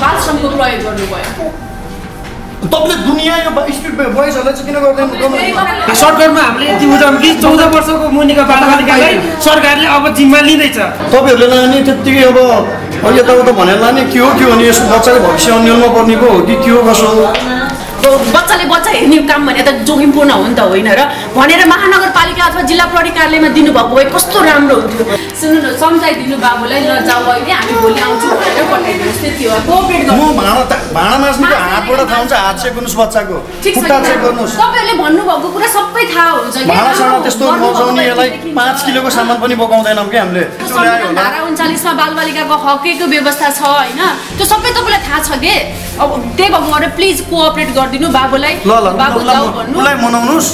बाल श्रमको प्रयोग गर्नुभयो तपाईँले दुनियाँ यो स्पिड बोइजहरूलाई चाहिँ किन गर्दैन सरकारमा हामीले यति बुझाउँ कि चौध वर्षको मुनिका बालबालिकालाई सरकारले अब जिम्मा लिँदैछ तपाईँहरूले लाने त्यत्तिकै अब यताउता भनेर लाने के हो के हो भने यसो बच्चाले भविष्य अन्यलमा पर्नेको हो कि के हो कसो हो बच्चाले बच्चा हेर्ने काम भने त जोखिमपूर्ण हो नि त होइन र भनेर महानगरपालिका अथवा जिल्ला प्रहरी कार्यालयमा दिनुभएको भए कस्तो राम्रो हुन्थ्यो? सुन्नु न सम्झाइदिनु बाबुलाई ल जाऊ अहिले हामी भोलि आउँछौँ भनेर पठाइदिनुहोस् त्यति हो। कोअपरेट गर्नु। गर्नुहोस् तपाईँहरूले भन्नुभएको कुरा सबै थाहा हुन्छ। धारा उन्चालिसमा बालबालिकाको हकैको व्यवस्था छ होइन? त्यो सबै तपाईँलाई थाहा छ कि? अब त्यही भएको गरेर प्लिज कोअपरेट गरिदिनु बाबुलाई। बाबु जाऊ भन्नु। उसलाई मनाउनुहोस्।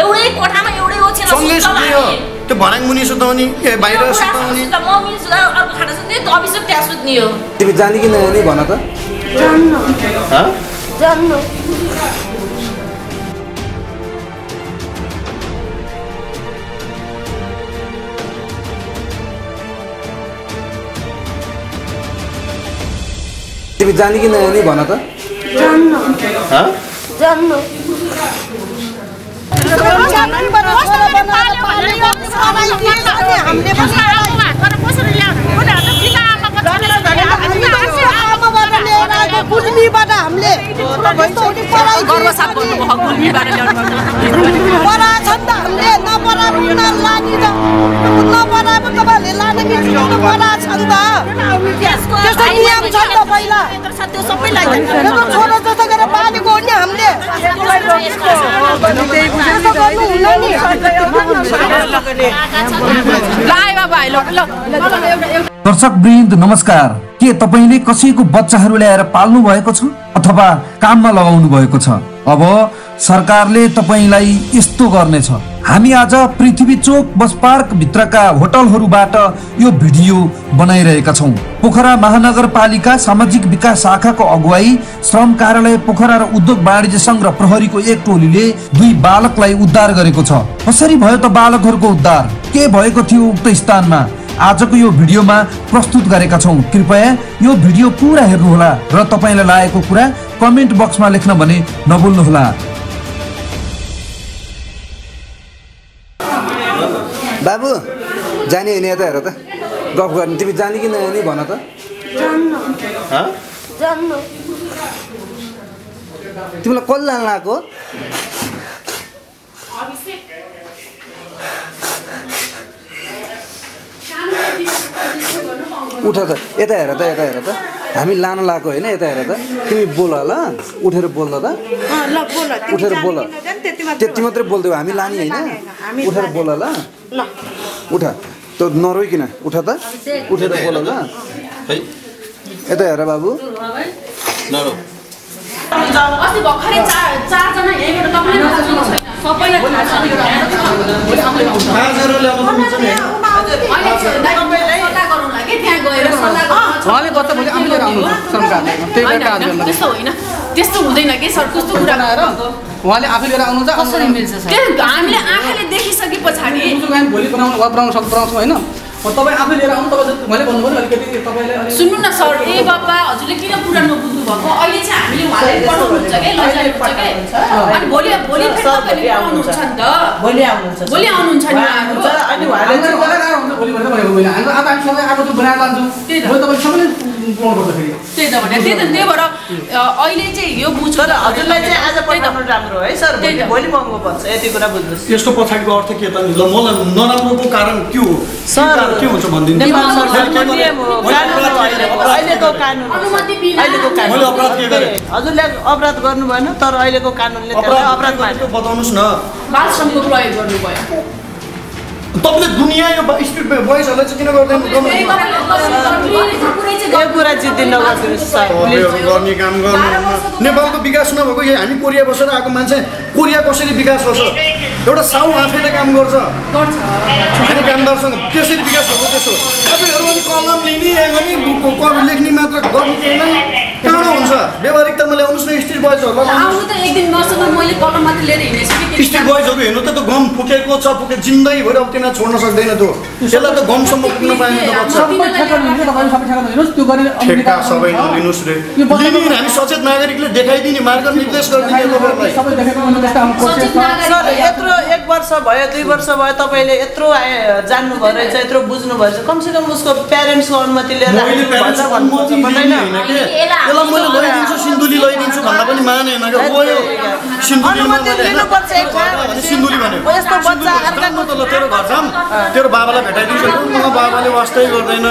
एउटै कोठामा एउटै ओछ्यान सँगै हामी। त्यो भनाङ मुनि सुताउने ए बाहिर सुताउने। सुत्दा म पनि सुत्दा अर्को खाना सुत्ने त अभिषेक त्यहाँ सुत्ने हो। तिमी जाने कि नजाने भन त। हँ? तिमी जाने कि नजाने भन त। गुल्मीबाट हामीले पढा त हामीले नपढा पनि लाने त तपाईँहरूले पढा छ नि त त्यस्तो नियम छ नि त पहिला। त्यो सबैलाई मेरो छोरो जस्तो गरेर पालेको हो नि हामीले। दर्शक वृन्द नमस्कार। के तपाईँले कसैको बच्चाहरू ल्याएर पाल्नु भएको छ अथवा काममा लगाउनु भएको छ? अब सरकारले तपाईँलाई यस्तो गर्नेछ। हामी आज पृथ्वी चोक बस पार्क भित्रका होटलहरूबाट यो भिडियो बनाइरहेका छौँ। पोखरा महानगरपालिका सामाजिक विकास शाखाको अगुवाई श्रम कार्यालय पोखरा र उद्योग वाणिज्य सङ्घ र प्रहरीको एक टोलीले दुई बालकलाई उद्धार गरेको छ। कसरी भयो त बालकहरूको उद्धार? के भएको थियो उक्त स्थानमा? आजको यो भिडियोमा प्रस्तुत गरेका छौँ। कृपया यो भिडियो पुरा हेर्नुहोला र तपाईँलाई लागेको कुरा कमेन्ट बक्समा लेख्न भने नभुल्नुहोला। बाबु जाने होइन यता हेर त। गफ गर्ने। तिमी जाने कि नजाने भन त। हँ? तिमीलाई कसले लानु आएको उठ त यता हेर त यता हेर त। हामी लान लगाएको होइन यता हेर त। तिमी बोल ल उठेर बोल त। ल बोल उठेर बोल त्यति मात्रै बोल्दै हामी लाने होइन। उठेर बोल ल। उठ। त नरोइकन उठ त। उठेर बोल ल। यता हेर बाबु। सबैलाई त्यस्तो होइन। त्यस्तो हुँदैन कि सर कस्तो कुरा बनाएर उहाँले आफै लिएर आउनुहुन्छ कसरी मिल्छ हामीले आँखाले देखिसके पछाडि। भोलि बनाउनु घर बनाउनु सक् बनाउँछौँ होइन? तपाईँ आफै लिएर आउनु तपाईँ मैले भन्नुभयो नि अलिकति तपाईँले अलिक- सुन्नु न सर ए बाबा हजुरले किन कुरा नबुझ्नु भएको अहिले चाहिँ हामीले उहाँलाई पठाउनुहुन्छ कि? लैजानुहुन्छ कि? अनि भोलि भोलि फेरि तपाईँहरूले आउनुहुन्छ। नि त। भोलि आउनुहुन्छ भोलि आउनुहुन्छ नि उहाँहरू। हुन्छ भोलि भनेर भनेको मैले। हाम्रो आज हामी सबै आएको चाहिँ बनाएर लान्छौँ। त्यही त। तपाईँ सबैले बनाउनु पर्छ फेरि त्यही त भने त्यही त त्यही भएर अहिले चाहिँ यो बुझ्नु तर हजुरलाई चाहिँ आज। पठाउनु राम्रो है सर। त्यही भोलि महँगो पर्छ यति कुरा बुझ्नुहोस्। यसको पछाडिको अर्थ के त? ल मलाई नराम्रोको कारण के हो? सर, के हुन्छ भनिदिनु? अहिलेको कानुन अहिलेको कानुन। मैले अपराध के गरेँ? हजुरले अपराध गर्नु भएन तर अहिलेको कानुनले अपराध बताउनुहोस् न। बाल श्रमको प्रयोग गर्नुभयो। तपाईँले दुनियाँ यो स्पिड बोइजहरूलाई चाहिँ किन गर्दैन गर्नु गर्नु- गर्ने काम गर्नु नेपालको विकास नभएको यो हामी कोरिया बसेर आएको मान्छे कोरिया कसरी विकास गर्छ एउटा साउ आफैले काम गर्छ गर्छ अनि कामदारसँग त्यसरी विकास भएको त्यसो तपाईँहरू अनि कलम लिने कलम लेख्ने मात्र गर्नु केही एउटा हुन्छ? व्यवहारिकतामा ल्याउनुहोस् न स्ट्रिट बोइजहरूलाई आउनु त एक दिन मसँग मैले कलम मात्रै लिएर हिँडेछु कि केटी स्ट्रिट बोइजहरू हेर्नु त त्यो गम फुकेको छ फुके जिन्दगीभरि अब त्यसलाई छोड्न सक्दैन त्यो। त्यसलाई त गमसम्म पुग्न पाएन त बच्चा। सबै ठेक्का सबै नलिनुहोस् रे। हामी सचेत नागरिकले देखाइदिने मार्ग निर्देश गरिदिने यत्रो एक वर्ष भयो दुई वर्ष भयो तपाईँले यत्रो आए जान्नुभयो रहेछ यत्रो बुझ्नुभयो रहेछ। कमसेकम उसको प्यारेन्ट्सको अनुमति लिएर यसलाई मैले लैदिन्छु सिन्धुली लैदिन्छु भन्दा पनि मानेन क्या गयो सिन्धुली सिन्धुली ल तेरो घर जाम तेरो बाबालाई भेटाइदिन्छु बाबाले वास्तै गर्दैन।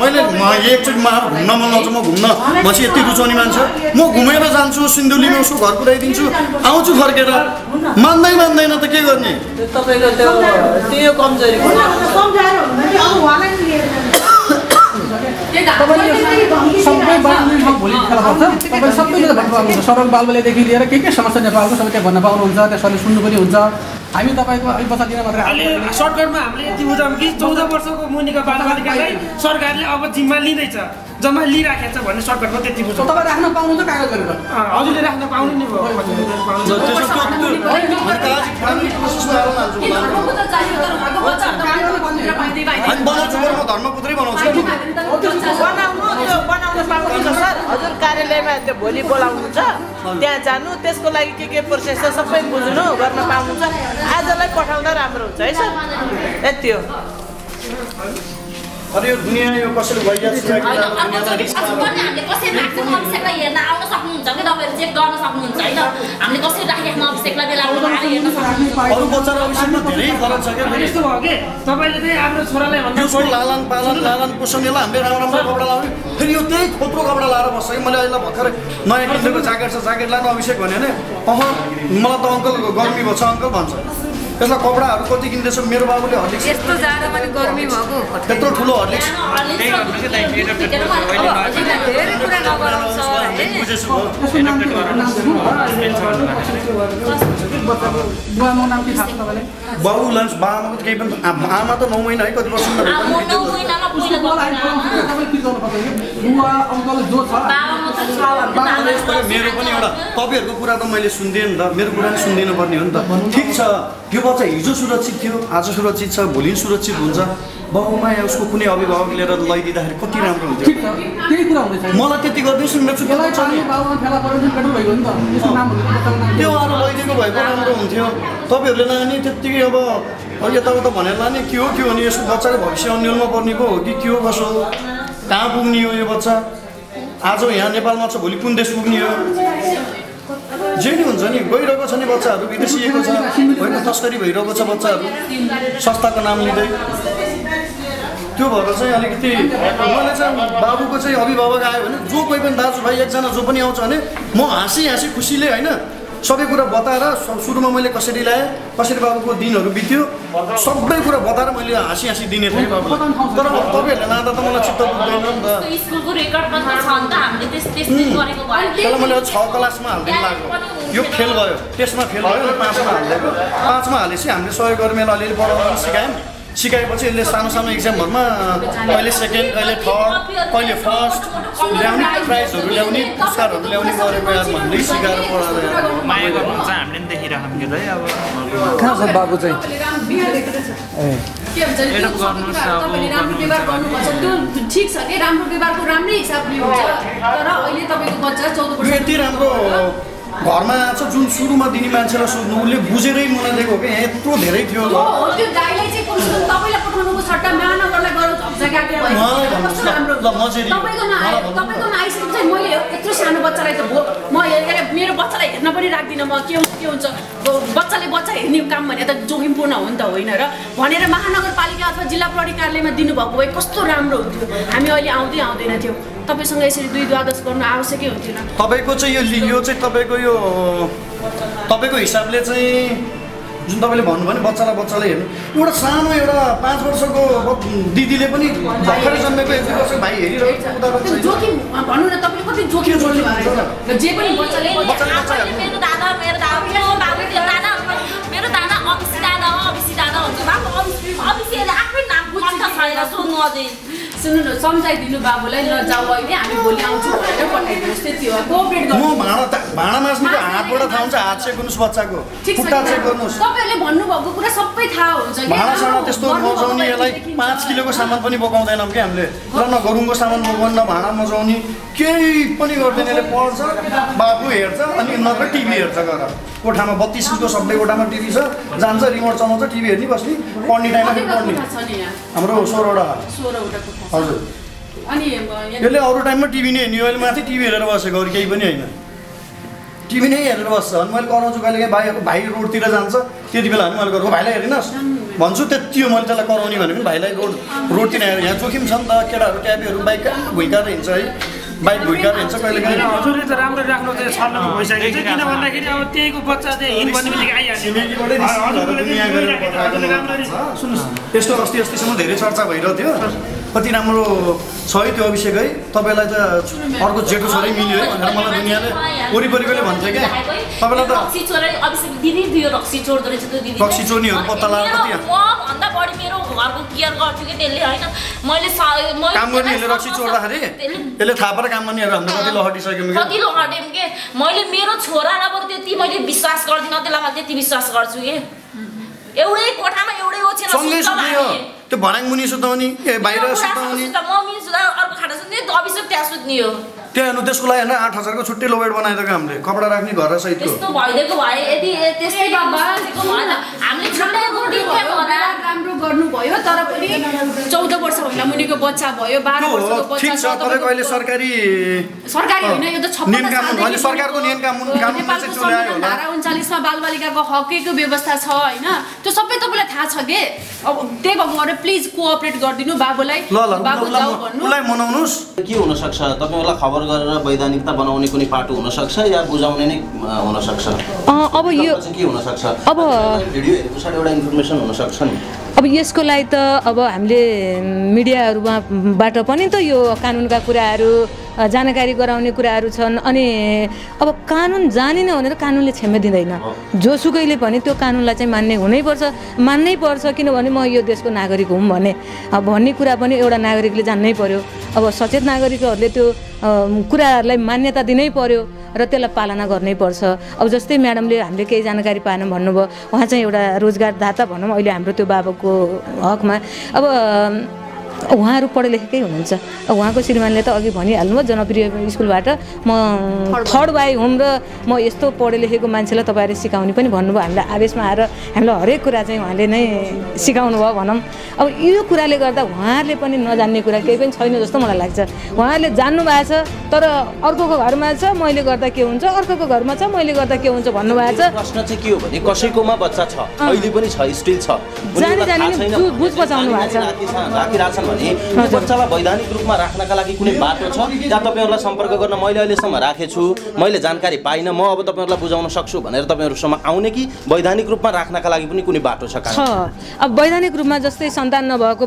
मैले म एकचोटि मा घुम्न मन लाउँछ म घुम्न म चाहिँ यति रुचाउने मान्छे म घुमेर जान्छु सिन्धुलीमा उसको घर पुऱ्याइदिन्छु आउँछु फर्केर मान्दै मान्दैन त के गर्ने तपाईँको त्यो त्यो कमजोरी सबै भोलि खेला पर्छ तपाईँले सबैले भन्न पाउनुहुन्छ सडक बालबालीदेखि लिएर के के समस्या नेपालको सबै त्यहाँ भन्न पाउनुहुन्छ त्यसरी सुन्नु पनि हुन्छ। हामी तपाईँको अलिक बच्चा दिन मात्रै अहिले सर्टकटमा हामीले यति बुझाउँ कि चौध वर्षको मुनिको बालबालिकालाई सरकारले अब जिम्मा लिँदैछ जम्मा लिइराखेको छ भन्ने सर्टकटमा त्यति बुझाउँ। तपाईँ राख्न पाउनुहुन्छ कागज गरेर। हजुरले राख्न पाउनु नि हजुर। कार्यालयमा त्यो भोलि बोलाउनुहुन्छ। त्यहाँ जानु त्यसको लागि के के प्रोसेस छ सबै बुझ्नु गर्न पाउनुहुन्छ। आजलाई पठाउँदा राम्रो हुन्छ है सर? यति हो। अरे यो दुनियाँ यो कसरी भइरहेको हामीले कसरी राख्छौँ अभिषेकलाई हेर्न आउन सक्नुहुन्छ कि तपाईँहरू चेक गर्न सक्नुहुन्छ होइन? हामीले कसरी राखेको अभिषेकलाई बेला आउनु आएर हेर्न सक्नुहुन्छ? अरू बच्चा र अभिषेकमा धेरै फरक छ क्या फेरि? यस्तो भयो कि तपाईँले चाहिँ आफ्नो छोरालाई भन्दा त्यसको लालन पालन लालन पोषण यसलाई हामीले राम्रो राम्रो कपडा लाउने। फेरि यो त्यही खोत्रो कपडा लाएर बस्छ कि? मैले अहिले भर्खरै नयाँ किनेको ज्याकेट छ ज्याकेट लानु अभिषेक भन्यो भने अह मलाई त अङ्कल गर्मी भएको छ अङ्कल भन्छ। त्यसलाई कपडाहरू कति किन्दैछ मेरो बाबुले हर्लिक्स यस्तो जाडो पनि गर्मी भएको त्यत्रो ठुलो हर्लिक्स। धेरै कुरा नगराउँछ है। बुझेछु हो त्यसको नाम के बुवाको नाम के थाहा छ तपाईँले बाबु लन्च बाबामा त केही पनि आमा त नौ महिना है कति कि बुवा अङ्कल जो छ। मेरो पनि एउटा तपाईँहरूको कुरा त मैले सुन्दिनँ नि त। मेरो कुरा पनि सुनिदिनु पर्ने हो नि त। ठिक छ यो बच्चा हिजो सुरक्षित थियो आज सुरक्षित छ भोलि पनि सुरक्षित हुन्छ। बाबुमा या उसको कुनै अभिभावक लिएर लैदिँदाखेरि कति राम्रो हुन्थ्यो ठिक छ त्यही कुरा हुँदैछ। मलाई त्यति गर्दै सुनेको छु यसलाई चाल्ने बाबुमा फेला परेर जुन पेट्रोल भएको नि त। यसको नाम भन्नु बच्चाको नाम त्यो आएर लैदिएको भए पनि राम्रो हुन्थ्यो। तपाईँहरूले लाने त्यत्तिकै अब अब यताउता भनेर लाने के हो के हो नि यसको बच्चाको भविष्य अन्यलमा पर्नेको हो कि के हो कसो हो? कहाँ पुग्ने हो यो बच्चा? आज यहाँ नेपालमा छ भोलि कुन देश पुग्ने हो? जे नि हुन्छ नि गइरहेको छ नि बच्चाहरू विदेशिएको छ। होइन तस्करी भइरहेको छ बच्चाहरू। संस्थाको नाम लिँदै। त्यो भएर चाहिँ अलिकति मैले चाहिँ बाबुको चाहिँ अभिभावक आयो भने जो कोही पनि दाजुभाइ एकजना जो पनि आउँछ भने म हाँसी हाँसी खुसीले होइन सबै कुरा बताएर सुरुमा मैले कसरी ल्याएँ कसरी बाबुको दिनहरू बित्यो सबै कुरा बताएर मैले हाँसी हाँसी दिने थिएँ बाबुलाई। तर अब तपाईँहरूले लाँदा त मलाई चित्त बुझ्दैन नि त। मैले छ क्लासमा हालिदिनु लाग्यो यो फेल भयो। टेस्टमा फेल भयो पाँचमा हालिदिएको। पाँचमा हालेपछि हामीले सहयोग गर्मेर अलिअलि पढाउनु सिकायौँ सिकाएपछि यसले सानो सानो इक्जामहरूमा कहिले सेकेन्ड कहिले थर्ड कहिले फर्स्ट ल्याउने प्राइजहरू ल्याउने पुरस्कारहरू ल्याउने गरेको यार भन्दै सिकाएर पढाएर। माया गर्नुहुन्छ हामीले पनि देखिराख्नु है अब। कहाँ छ बाबु चाहिँ? ठिक छ कि? राम्रो व्यवहारको राम्रै हिसाबले हुन्छ। तर अहिले तपाईँको बच्चा चौध वर्ष यति राम्रो घरमा आएको छ जुन सुरुमा दिने मान्छेलाई सोध्नु उसले बुझेरै मलाई दिएको कि? यहाँ यत्रो धेरै थियो। तपाईँलाई पठाउनुको सट्टा महानगरलाई गराउँछ जग्गाको भयो उहाँलाई भन्नुहोस् कस्तो न। राम्रो? ल, मजेरी। हो। तपाईँकोमा मलाई आयो भन्नु न। तपाईँकोमा आइसकेपछि मैले यत्रो सानो बच्चालाई त भो म मेरो बच्चालाई हेर्न पनि राख्दिनँ म। के हुन्छ के हुन्छ? बच्चाले बच्चा हेर्ने काम भने त जोखिमपूर्ण हो नि त होइन र? भनेर महानगरपालिका अथवा जिल्ला प्रहरी कार्यालयमा दिनुभएको भए कस्तो राम्रो हुन्थ्यो? हामी अहिले आउँदै आउँदैन थियौँ। तपाईँसँग यसरी दुई द्वादश गर्नु आवश्यकै हुन्थेन। तपाईँको चाहिँ यो यो चाहिँ तपाईँको यो तपाईँको हिसाबले चाहिँ जुन तपाईँले भन्नुभयो नि बच्चालाई बच्चालाई हेर्नु। एउटा सानो एउटा पाँच वर्षको दिदीले पनि भर्खरै जन्मेको एक दुई वर्षको भाइ हेरिरहेको छ सुन्नु न सम्झाइदिनु बाबुलाई ल जाऊ अहिले हामी भोलि आउँछु भनेर पठाइदिनुहोस् त्यति हो। कोअपरेट गर्नु। भाँडा भाँडा माझ्नुको हातबाट थाहा हुन्छ हात चेक गर्नुहोस् बच्चाको। खुट्टा चेक गर्नुहोस्। तपाईँहरूले भन्नुभएको कुरा सबै थाहा हुन्छ कि भाँडासाँडा त्यस्तो मजाउने यसलाई। पाँच किलोको सामान पनि बोकाउँदैनौँ कि हामीले। ल न गरुङको सामान बोकाउनु न भाँडा मजाउने। केही पनि गर्दैन यसले पढ्छ बाबु हेर्छ अनि नत्र टिभी हेर्छ गएर। कोठामा बत्तिस इन्चको सबै कोठामा टिभी छ जान्छ रिमोट चलाउँछ टिभी हेर्ने बस्ने पढ्ने टाइममा फेरि पढ्ने। हाम्रो सोह्रवटा। सोह्रवटा हजुर। अनि यसले अरू टाइममा टिभी नै हेर्ने अहिले माथि टिभी हेरेर बसेको अरू केही पनि होइन। टिभी नै हेरेर बस्छ। अनि मैले कराउँछु कहिले काहीँ भाइ भाइ रोडतिर जान्छ। त्यति बेला अनि मैले गरेको भाइलाई हेरिनस् भन्छु त्यति हो मैले त्यसलाई कराउने भने पनि भाइलाई रोड रोडतिर हेरेर यहाँ जोखिम छ नि त। केटाहरू ट्याबीहरू बाइक कहाँ भुइँकाएर हिँड्छ है? बाइक भुइँकाएर हिँड्छ कहिले होइन, काहीँ हजुरले त राम्रो राख्नु भइसकेको किन भन्दाखेरि अब त्यहीको बच्चा आइहाल्छ सुन्नुहोस्। यस्तो अस्ति अस्तिसम्म धेरै चर्चा भइरहेको थियो कति राम्रो छ है त्यो अभिषेक है? तपाईँलाई त अर्को जेठो छोरै मिल्यो है भनेर मलाई दुनियाँले वरिपरिकोले भन्थ्यो क्या? तपाईँलाई त रक्सी चोर्नेहरू पत्ता लगाएर कति? म भन्दा बढी मेरो घरको केयर गर्छु कि त्यसले होइन? मैले सा- मैले काम गर्नेहरूले रक्सी चोर्दाखेरि? त्यसले यसले थाहा पाएर काम गर्नेहरू हामीले कति लहटिसक्यौँ क्या कति लहटेम के? मैले मेरो छोरालाई बरु त्यति मैले विश्वास गर्दिनँ त्यसलाई मैले त्यति विश्वास गर्छु कि? एउटै कोठामा एउटै हो। त्यो भनाङ मुनि सुताउने ए बाहिर सुताउने। म मिनी सुत्दा अर्को खाटा सुत्ने अभिषेक त्यहाँ सुत्ने हो। त्यहाँ हेर्नु त्यसको लागि होइन आठ हजारको छुट्टै लोबेड बनाइदिएको हामीले कपडा राख्ने घर र सहितको। त्यस्तो भइदिएको राम्रो गर्नुभयो तर पनि चौध वर्षभन्दा मुनिको बच्चा भयो बाह्र वर्षको ठिक बच्चा छ तपाईँको अहिले सरकारी सरकारी होइन यो त छप्पन्न नेपालको संविधान धारा उन्चालिसमा बालबालिकाको हकैको व्यवस्था छ होइन? त्यो सबै तपाईँलाई थाहा छ के? अब त्यही भएको भएर प्लिज कोअपरेट गरिदिनु बाबुलाई। बाबु जाऊ भन्नु। मनाउनुहोस्। के हुनसक्छ? तपाईँहरूलाई खबर गरेर वैधानिकता बनाउने कुनै पाटो हुनसक्छ या बुझाउने नै हुनसक्छ? अब यो के हुनसक्छ? अब भिडियो हेरे पछाडि एउटा इन्फर्मेसन हुनसक्छ नि। अब यसको लागि त अब हामीले मिडियाहरूमाबाट पनि त यो कानुनका कुराहरू जानकारी गराउने कुराहरू छन् अनि अब कानुन जानेन भनेर कानुनले क्षमा दिँदैन जोसुकैले पनि त्यो कानुनलाई चाहिँ मान्ने हुनैपर्छ मान्नै पर्छ किनभने म यो देशको नागरिक हुँ भने। भन्ने कुरा पनि एउटा नागरिकले जान्नै पर्यो। अब सचेत नागरिकहरूले त्यो कुराहरूलाई मान्यता दिनै पर्यो र त्यसलाई पालना गर्नै पर्छ। अब जस्तै म्याडमले हामीले केही जानकारी पाएन भन्नुभयो उहाँ चाहिँ एउटा रोजगारदाता भनौँ अहिले हाम्रो त्यो बाबाको हकमा। अब उहाँहरू पढे लेखेकै हुनुहुन्छ। अब उहाँको श्रीमानले त अघि भनिहाल्नु भयो जनप्रिय स्कुलबाट म थर्ड भाइ हुँ र म यस्तो पढे लेखेको मान्छेलाई तपाईँहरूले सिकाउने पनि भन्नुभयो। हामीलाई आवेशमा आएर हामीलाई हरेक कुरा चाहिँ उहाँले नै सिकाउनु भयो भनौँ। अब यो कुराले गर्दा उहाँहरूले पनि नजान्ने कुरा केही पनि छैन जस्तो मलाई लाग्छ। उहाँहरूले जान्नु भएको छ तर अर्कोको घरमा छ मैले गर्दा के हुन्छ अर्कोको घरमा छ मैले गर्दा के हुन्छ भन्नुभएको छ। प्रश्न चाहिँ के हो भने कसैकोमा बच्चा छ अहिले पनि छ स्टिल छ। बुझ बचाउनु भएको छ। भने बच्चालाई वैधानिक रूपमा राख्नका लागि कुनै बाटो छ जहाँ तपाईँहरूलाई सम्पर्क गर्न मैले अहिलेसम्म राखेको छु मैले जानकारी पाइनँ म अब तपाईँहरूलाई बुझाउन सक्छु भनेर तपाईँहरूसम्म आउने कि वैधानिक रूपमा राख्नका लागि पनि कुनै बाटो छ अब वैधानिक रूपमा जस्तै सन्तान नभएको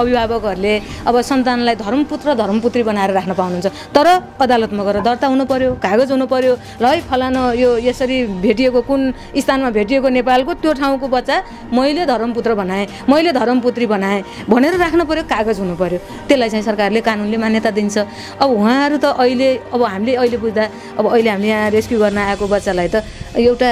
अभिभावकहरूले अब सन्तानलाई धर्मपुत्र धर्मपुत्री बनाएर राख्न पाउनुहुन्छ। तर अदालतमा गएर दर्ता हुनु पर्यो कागज हुनु पर्यो ल है फलानु यो यसरी भेटिएको कुन स्थानमा भेटिएको नेपालको त्यो ठाउँको बच्चा मैले धर्मपुत्र बनाएँ मैले धर्मपुत्री बनाएँ भनेर राख्नु पर्यो। कागज हुनु पर्यो। त्यसलाई चाहिँ सरकारले कानुनले मान्यता दिन्छ। अब उहाँहरू त अहिले अब हामीले अहिले बुझ्दा अब अहिले हामीले यहाँ रेस्क्यु गर्न आएको बच्चालाई त एउटा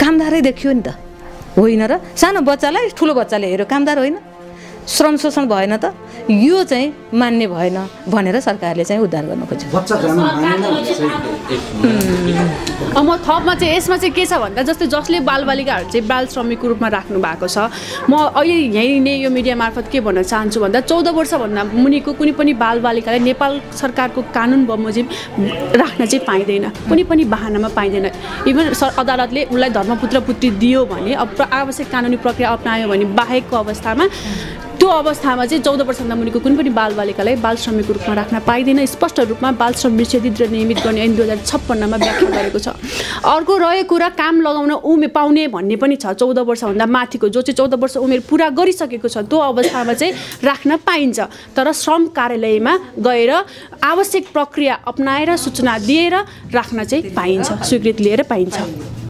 कामदारै देखियो नि त। होइन र? सानो बच्चालाई ठुलो बच्चाले हेऱ्यो। कामदार होइन? श्रम शोषण भएन त यो चाहिँ मान्ने भएन भनेर सरकारले चाहिँ उद्धार गर्न खोज्यो। म थपमा चाहिँ यसमा चाहिँ के छ भन्दा जस्तै जसले बालबालिकाहरू चाहिँ बाल श्रमिकको रूपमा राख्नु भएको छ म अहिले यहीँ नै यो मिडिया मार्फत के भन्न चाहन्छु भन्दा चौध वर्षभन्दा मुनिको कुनै पनि बालबालिकालाई नेपाल सरकारको कानुन बमोजिम राख्न चाहिँ पाइँदैन। कुनै पनि बाहनामा पाइँदैन। इभन सर अदालतले उसलाई धर्मपुत्र पुत्री दियो भने अब आवश्यक कानुनी प्रक्रिया अप्नायो भने बाहेकको अवस्थामा त्यो अवस्थामा चाहिँ चौध वर्षभन्दा मुनिको कुनै पनि बालबालिकालाई बाल श्रमिकको रूपमा राख्न पाइँदैन। स्पष्ट रूपमा बाल श्रम विच्छेदित र नियमित गर्ने ऐन दुई हजार छप्पन्नमा व्याख्या गरेको छ। अर्को रह्यो कुरा काम लगाउन उमेर पाउने भन्ने पनि छ। चौध वर्षभन्दा माथिको जो चाहिँ चौध वर्ष उमेर पुरा गरिसकेको छ त्यो अवस्थामा चाहिँ राख्न पाइन्छ। तर श्रम कार्यालयमा गएर आवश्यक प्रक्रिया अप्नाएर सूचना दिएर राख्न चाहिँ पाइन्छ स्वीकृति लिएर पाइन्छ।